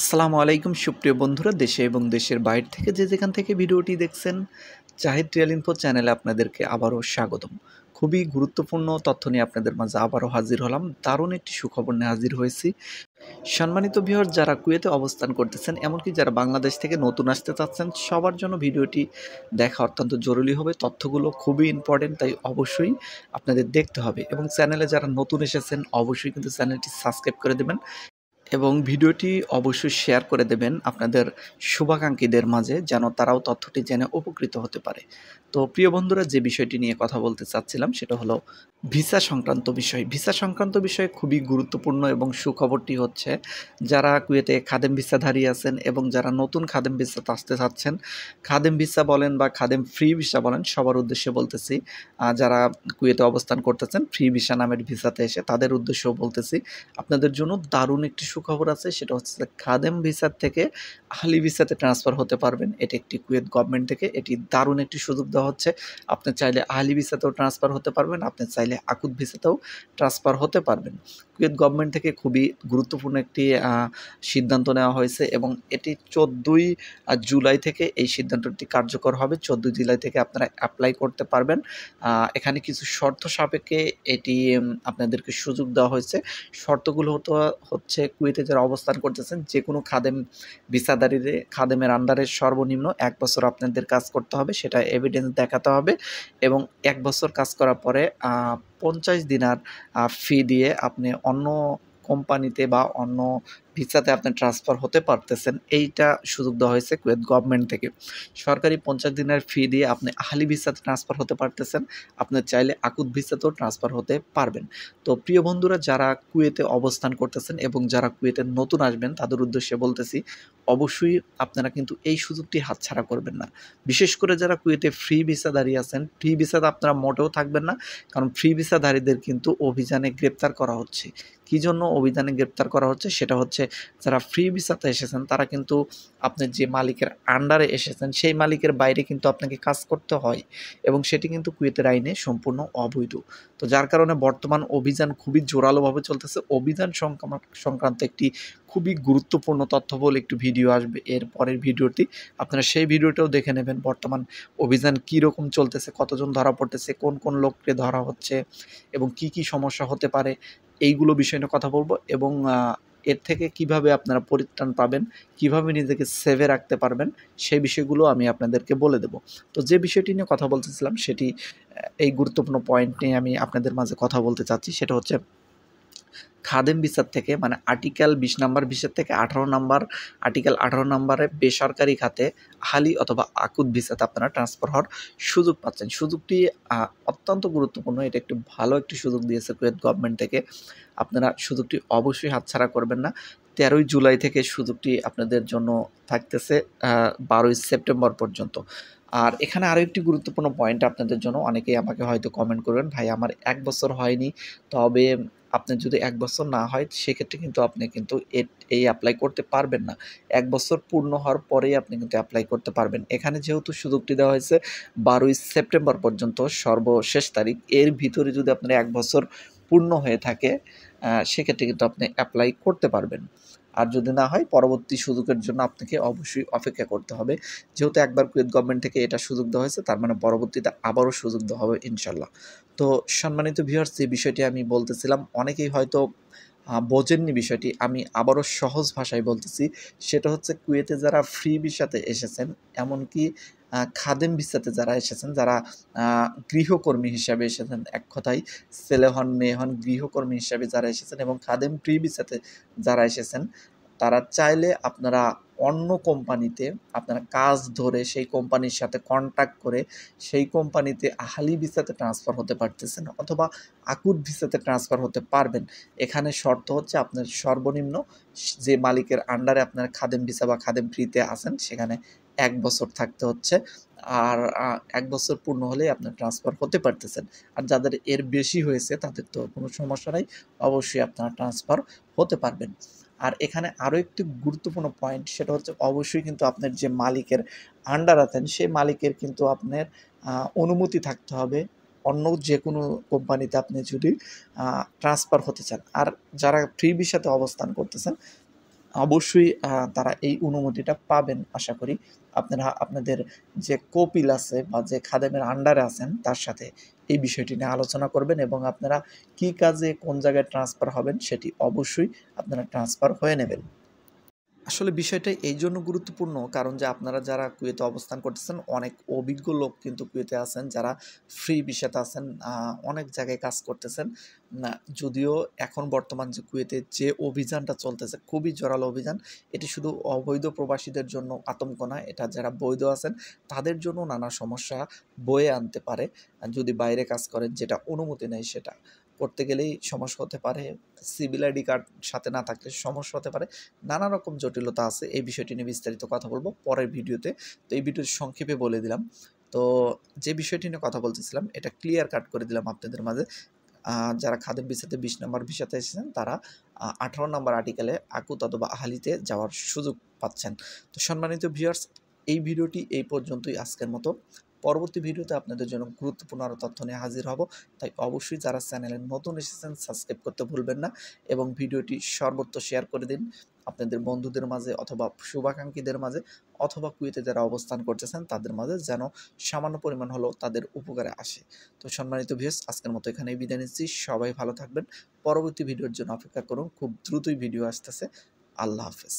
আসসালামু আলাইকুম, সুপ্রিয় বন্ধুরা, দেশে এবং দেশের বাইরে থেকে যে যেখান থেকে ভিডিওটি দেখছেন, জাহিদ রিয়াল ইনফো চ্যানেলে আপনাদেরকে আবারও স্বাগতম। খুবই গুরুত্বপূর্ণ তথ্য নিয়ে আপনাদের মাঝে আবারও হাজির হলাম। দারুণ একটি সুখবর নিয়ে হাজির হয়েছি। সম্মানিত ভিউয়ার যারা কুয়েতে অবস্থান করতেছেন, এমনকি যারা বাংলাদেশ থেকে নতুন আসতে চাচ্ছেন, সবার জন্য ভিডিওটি দেখা অত্যন্ত জরুরি হবে। তথ্যগুলো খুবই ইম্পর্টেন্ট তাই অবশ্যই আপনাদের দেখতে হবে। এবং চ্যানেলে যারা নতুন এসেছেন, অবশ্যই কিন্তু চ্যানেলটি সাবস্ক্রাইব করে দেবেন। এবং ভিডিওটি অবশ্যই শেয়ার করে দেবেন আপনাদের শুভাকাঙ্ক্ষীদের মাঝে যেন তারাও তথ্যটি জেনে উপকৃত হতে পারে। তো প্রিয় বন্ধুরা, যে বিষয়টি নিয়ে কথা বলতে চাচ্ছিলাম সেটা হলো ভিসা সংক্রান্ত বিষয়। ভিসা সংক্রান্ত বিষয়ে খুবই গুরুত্বপূর্ণ এবং সুখবরটি হচ্ছে যারা কুয়েতে খাদেম ভিসাধারী আছেন এবং যারা নতুন খাদেম ভিসাতে আসতে চাচ্ছেন, খাদেম ভিসা বলেন বা খাদেম ফ্রি ভিসা বলেন, সবার উদ্দেশ্যে বলতেছি যারা কুয়েতে অবস্থান করতেছেন, ফ্রি ভিসা নামের ভিসাতে এসে তাদের উদ্দেশ্যেও বলতেছি, আপনাদের জন্য দারুণ একটি সুখবর আছে, সেটা হচ্ছে খাদেম ভিসার থেকে আহলি ভিসাতে ট্রান্সফার হতে পারবেন। এটি একটি কুয়েত গভর্নমেন্ট থেকে। এটি দারুণ একটি সুযোগ দেওয়া হচ্ছে। আপনি চাইলে আহলি ভিসাতেও ট্রান্সফার হতে পারবেন। আপনি চাইলে আকুত ভিসাতেও ট্রান্সফার হতে পারবেন। কুয়েত গভর্নমেন্ট থেকে খুবই গুরুত্বপূর্ণ একটি সিদ্ধান্ত নেওয়া হয়েছে এবং এটি চোদ্দোই জুলাই থেকে এই সিদ্ধান্তটি কার্যকর হবে। চোদ্দোই জুলাই থেকে আপনারা অ্যাপ্লাই করতে পারবেন। এখানে কিছু শর্ত সাপেক্ষে এটি আপনাদেরকে সুযোগ দেওয়া হয়েছে। শর্তগুলো হতো, হচ্ছে কুয়েতে যারা অবস্থান করতেছেন যে কোনো খাদেম ভিসাদারিরে খাদেমের আন্ডারে সর্বনিম্ন এক বছর আপনাদের কাজ করতে হবে, সেটা এভিডেন্স দেখাতে হবে এবং এক বছর কাজ করার পরে পঞ্চাশ দিনার ফি দিয়ে আপনি অন্য কোম্পানিতে বা অন্য ভিসাতে আপনি ট্রান্সফার হতে পারতেছেন, এইটা সুযোগ দেওয়া হয়েছে কুয়েত গভর্নমেন্ট থেকে। সরকারি পঞ্চাশ দিনের ফি দিয়ে আপনি আহলি ভিসাতে ট্রান্সফার হতে পারতেছেন, আপনি চাইলে আকুত ভিসাতেও ট্রান্সফার হতে পারবেন। তো প্রিয় বন্ধুরা, যারা কুয়েতে অবস্থান করতেছেন এবং যারা কুয়েতে নতুন আসবেন, তাদের উদ্দেশ্যে বলতেছি, অবশ্যই আপনারা কিন্তু এই সুযোগটি হাতছাড়া করবেন না। বিশেষ করে যারা কুয়েতে ফ্রি ভিসা দাঁড়িয়ে আছেন ফ্রি ভিসাতে আপনারা মোটেও থাকবেন না, কারণ ফ্রি ভিসাধারীদের কিন্তু অভিযানে গ্রেপ্তার করা হচ্ছে। কী জন্য অভিযানে গ্রেপ্তার করা হচ্ছে? সেটা হচ্ছে যারা ফ্রি ভিসাতে এসেছেন, তারা কিন্তু আপনি যে মালিকের আন্ডারে এসেছেন, সেই মালিকের বাইরে কিন্তু আপনাকে কাজ করতে হয় এবং সেটি কিন্তু কুয়েতের আইনে সম্পূর্ণ অবৈধ। তো যার কারণে বর্তমান অভিযান খুবই জোরালোভাবে চলতেছে। অভিযান সংক্রান্ত একটি খুবই গুরুত্বপূর্ণ তথ্য বলে একটু ভিডিও আসবে এর পরের ভিডিওটি। আপনারা সেই ভিডিওটাও দেখে নেবেন বর্তমান অভিযান কী রকম চলতেছে, কতজন ধরা পড়তেছে, কোন কোন লোককে ধরা হচ্ছে এবং কি কি সমস্যা হতে পারে, এইগুলো বিষয় নিয়ে কথা বলব এবং এর থেকে কীভাবে আপনারা পরিত্রাণ পাবেন, কীভাবে নিজেকে সেভে রাখতে পারবেন সেই বিষয়গুলো আমি আপনাদেরকে বলে দেব। তো যে বিষয়টি নিয়ে কথা বলতেছিলাম, সেটি এই গুরুত্বপূর্ণ পয়েন্ট নিয়ে আমি আপনাদের মাঝে কথা বলতে চাচ্ছি, সেটা হচ্ছে খাদেম ভিসার থেকে মানে আর্টিকেল বিশ নাম্বার ভিসার থেকে আঠারো নাম্বার, আর্টিকেল আঠারো নাম্বারে বেসরকারি খাতে হালি অথবা আকুত ভিসাতে আপনারা ট্রান্সফার হওয়ার সুযোগ পাচ্ছেন। সুযোগটি অত্যন্ত গুরুত্বপূর্ণ। এটা একটি ভালো একটি সুযোগ দিয়েছে কুয়েত গভর্নমেন্ট থেকে। আপনারা সুযোগটি অবশ্যই হাতছাড়া করবেন না। তেরোই জুলাই থেকে সুযোগটি আপনাদের জন্য থাকতেছে বারোই সেপ্টেম্বর পর্যন্ত। আর এখানে আরও একটি গুরুত্বপূর্ণ পয়েন্ট আপনাদের জন্য, অনেকেই আমাকে হয়তো কমেন্ট করবেন, ভাই, আমার এক বছর হয়নি। তবে আপনার যদি এক বছর না হয়, সেক্ষেত্রে কিন্তু আপনি কিন্তু এই অ্যাপ্লাই করতে পারবেন না। এক বছর পূর্ণ হওয়ার পরেই আপনি কিন্তু অ্যাপ্লাই করতে পারবেন। এখানে যেহেতু সুযোগটি দেওয়া হয়েছে, বারোই সেপ্টেম্বর পর্যন্ত সর্বশেষ তারিখ, এর ভিতরে যদি আপনার এক বছর পূর্ণ হয়ে থাকে সেক্ষেত্রে কিন্তু আপনি অ্যাপ্লাই করতে পারবেন। আর যদি না হয়, পরবর্তী সুযোগের জন্য আপনাকে অবশ্যই অপেক্ষা করতে হবে। যেহেতু একবার কুয়েত গভর্নমেন্ট থেকে এটা সুযোগ দেওয়া হয়েছে, তার মানে পরবর্তীতে আবারও সুযোগ দেওয়া হবে ইনশাল্লাহ। তো সম্মানিত ভিউয়ার্স এই বিষয়টি আমি বলতেছিলাম, অনেকেই হয়তো বোঝেননি বিষয়টি, আমি আবারও সহজ ভাষায় বলতেছি। সেটা হচ্ছে কুয়েতে যারা ফ্রি ভিসাতে এসেছেন, এমনকি খাদেম ভিসাতে যারা এসেছেন, যারা গৃহকর্মী হিসাবে এসেছেন, এক কথায় ছেলে হন, মেয়ে হন, গৃহকর্মী হিসাবে যারা এসেছেন এবং খাদেম ফ্রি ভিসাতে যারা এসেছেন, তারা চাইলে আপনারা অন্য কোম্পানিতে আপনারা কাজ ধরে সেই কোম্পানির সাথে কন্ট্যাক্ট করে সেই কোম্পানিতে আহালি ভিসাতে ট্রান্সফার হতে পারতেছেন অথবা আকুট ভিসাতে ট্রান্সফার হতে পারবেন। এখানে শর্ত হচ্ছে আপনার সর্বনিম্ন যে মালিকের আন্ডারে আপনার খাদেম ভিসা বা খাদেম ফ্রিতে আছেন, সেখানে এক বছর থাকতে হচ্ছে। আর এক বছর পূর্ণ হলেই আপনার ট্রান্সফার হতে পারতেছেন আর যাদের এর বেশি হয়েছে, তাদের তো কোনো সমস্যা নাই। অবশ্যই আপনারা ট্রান্সফার হতে পারবেন। আর এখানে আরও একটি গুরুত্বপূর্ণ পয়েন্ট সেটা হচ্ছে অবশ্যই কিন্তু আপনার যে মালিকের আন্ডার আছেন, সেই মালিকের কিন্তু আপনার অনুমতি থাকতে হবে। অন্য যে কোনো কোম্পানিতে আপনি যদি ট্রান্সফার হতে চান। আর যারা ফ্রি ভিসাতে অবস্থান করতেছেন অবশ্যই তারা এই অনুমতিটা পাবেন আশা করি। আপনারা, আপনাদের যে কপিল আছে বা যে খাদেমের আন্ডারে আছেন, তার সাথে এই বিষয়টি নিয়ে আলোচনা করবেন এবং আপনারা কি কাজে কোন জায়গায় ট্রান্সফার হবেন সেটি অবশ্যই আপনারা ট্রান্সফার হয়ে নেবেন। আসলে বিষয়টা এই জন্য গুরুত্বপূর্ণ, কারণ যে আপনারা যারা কুয়েতে অবস্থান করতেছেন, অনেক অভিজ্ঞ লোক কিন্তু কুয়েতে আছেন, যারা ফ্রি বিষয়তে আছেন অনেক জায়গায় কাজ করতেছেন। যদিও এখন বর্তমান যে কুয়েতে যে অভিযানটা চলতেছে, খুবই জোরালো অভিযান, এটি শুধু অবৈধ প্রবাসীদের জন্য আতঙ্ক নয় এটা যারা বৈধ আছেন, তাদের জন্য নানা সমস্যা বয়ে আনতে পারে, যদি বাইরে কাজ করেন, যেটা অনুমতি নেই সেটা। করতে গেলেই সমস্যা হতে পারে। সিভিল আইডি কার্ড সাথে না থাকলে সমস্যা হতে পারে। নানা রকম জটিলতা আছে, এই বিষয়টি নিয়ে বিস্তারিত কথা বলব পরের ভিডিওতে। তো এই ভিডিও সংক্ষেপে বলে দিলাম। তো যে বিষয়টি নিয়ে কথা বলতেছিলাম, এটা ক্লিয়ার কাট করে দিলাম আপনাদের মাঝে। যারা খাদেম ভিসাতে বিশ নম্বর ভিসাতে এসেছেন, তারা আঠারো নম্বর আর্টিকেলে আকুত অথবা আহালিতে যাওয়ার সুযোগ পাচ্ছেন। তো সম্মানিত ভিউয়ার্স, এই ভিডিওটি এই পর্যন্তই। আজকের মতো পরবর্তী ভিডিওতে আপনাদের জন্য গুরুত্বপূর্ণ আরও তথ্য নিয়ে হাজির হব। তাই অবশ্যই যারা চ্যানেলে নতুন এসেছেন, সাবস্ক্রাইব করতে ভুলবেন না এবং ভিডিওটি সর্বত্র শেয়ার করে দিন। আপনাদের বন্ধুদের মাঝে অথবা শুভাকাঙ্ক্ষীদের মাঝে অথবা কুয়েতে যারা অবস্থান করতেছেন, তাদের মাঝে যেন সামান্য পরিমাণ হলেও তাদের উপকারে আসে। তো সম্মানিত ভিউস আজকের মতো এখানেই বিদায় নিচ্ছি। সবাই ভালো থাকবেন। পরবর্তী ভিডিওর জন্য অপেক্ষা করুন। খুব দ্রুতই ভিডিও আসতেছে। আল্লাহ হাফেজ।